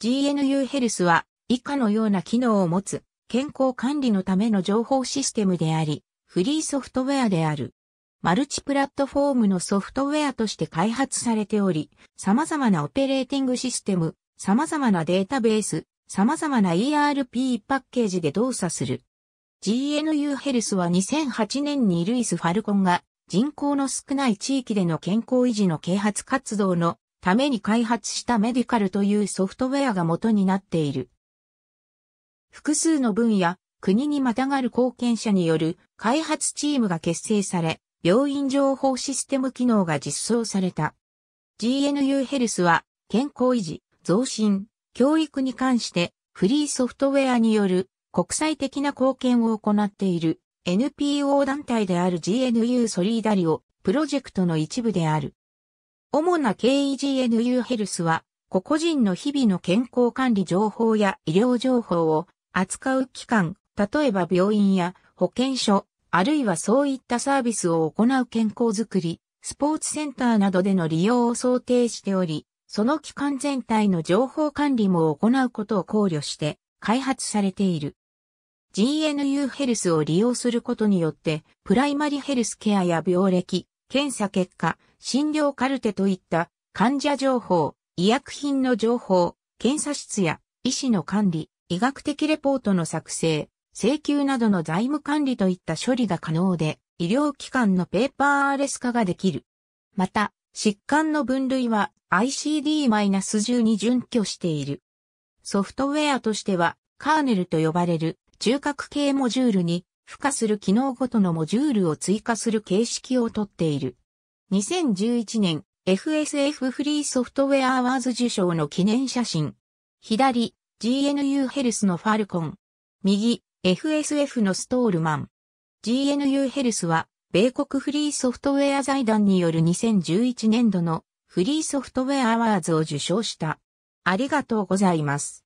GNU ヘルスは以下のような機能を持つ健康管理のための情報システムであり、フリーソフトウェアである。マルチプラットフォームのソフトウェアとして開発されており、様々なオペレーティングシステム、様々なデータベース、様々な ERP パッケージで動作する。GNU ヘルスは2008年にルイス・ファルコンが人口の少ない地域での健康維持の啓発活動のために開発したメディカルというソフトウェアが元になっている。複数の分野、国にまたがる貢献者による開発チームが結成され、病院情報システム機能が実装された。GNU ヘルスは健康維持、増進、教育に関してフリーソフトウェアによる国際的な貢献を行っている NPO 団体である GNU ソリーダリオプロジェクトの一部である。主な経緯 GNU ヘルスは、個々人の日々の健康管理情報や医療情報を扱う機関、例えば病院や保健所、あるいはそういったサービスを行う健康づくり、スポーツセンターなどでの利用を想定しており、その機関全体の情報管理も行うことを考慮して開発されている。GNU ヘルスを利用することによって、プライマリヘルスケアや病歴、検査結果、診療カルテといった患者情報、医薬品の情報、検査室や医師の管理、医学的レポートの作成、請求などの財務管理といった処理が可能で、医療機関のペーパーレス化ができる。また、疾患の分類は ICD-10 に準拠している。ソフトウェアとしては、カーネルと呼ばれる中核系モジュールに付加する機能ごとのモジュールを追加する形式をとっている。2011年 FSF フリーソフトウェアアワーズ受賞の記念写真。左、GNU ヘルスのファルコン。右、FSF のストールマン。GNU ヘルスは、米国フリーソフトウェア財団による2011年度のフリーソフトウェアアワーズを受賞した。ありがとうございます。